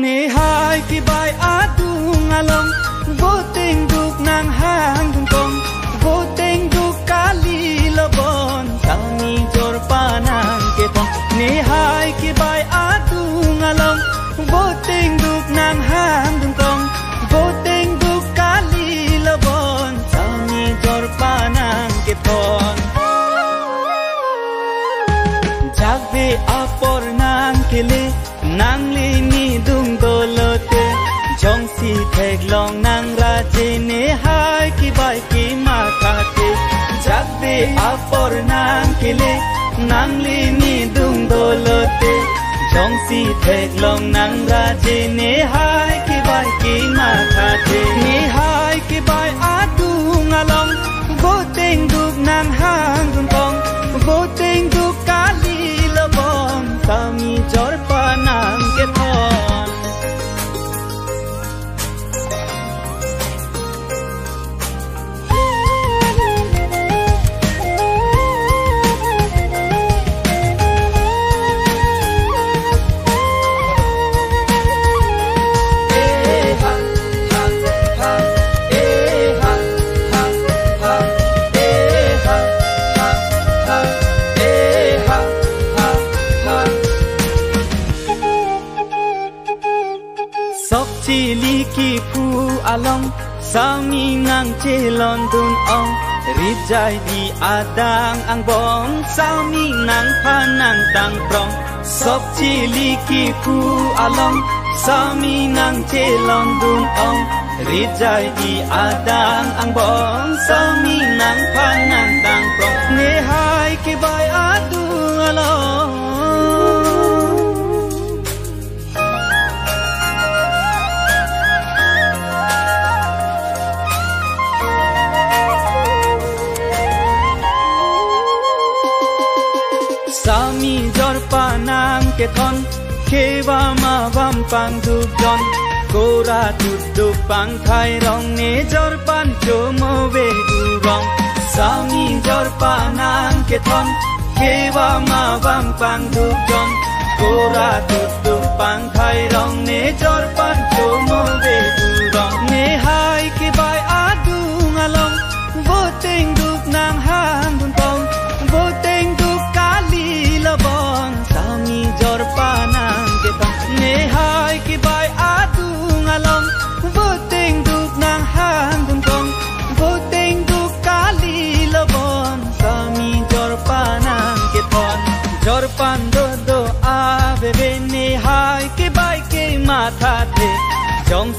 Nihai kibai adung along Boteng duk nang hang kong Boteng duk kali lobon Tangi jor panang kepong Nihai kibai adung along Boteng duk nang hang kong Boteng duk kali lobon Tangi jor panang kepong Jagbe apor nang kele Nang ling মানসি থেগলং নাংরা জেনে high কি by কি মাথাতে জাগবে আপর নাম কেলে নামলি নি দুং দোলতে জংসি থেগলং নাংরা জেনে হাই li ki phu along sang ni ngang che london ong ri jai di adang ang bong sao ni ngang panang tang prong sop li ki phu along sao ni ngang che london ong ri jai di adang ang bong sao ni ngang panang panang ke thon kheba ma bam pang dup jon ra tut du pang thai rong ne jor pan cho mo ve du rong sami jor panang ke thon kheba ma bam pang dup jon ra tut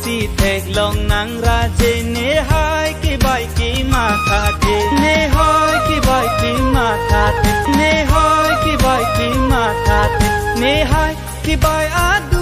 ङ नङ राजे ने मा